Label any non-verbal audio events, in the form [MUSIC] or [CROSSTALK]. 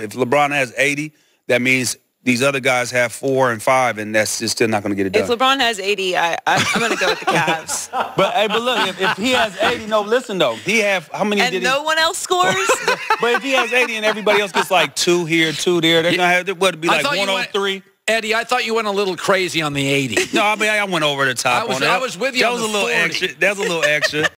if LeBron has 80, that means these other guys have four and five, and that's just still not going to get it done. If LeBron has 80, I, I, am going to go with the Cavs. [LAUGHS] but hey, but look, if, if, he has 80, no, listen though, he have how many? And did no he, one else scores. [LAUGHS] but if he has 80 and everybody else gets like two here, two there, they're gonna have what be like 103. Eddie, I thought you went a little crazy on the 80. [LAUGHS] no, I mean I went over the top I was, on that. I was with you. That was a little 40. extra. That was a little extra.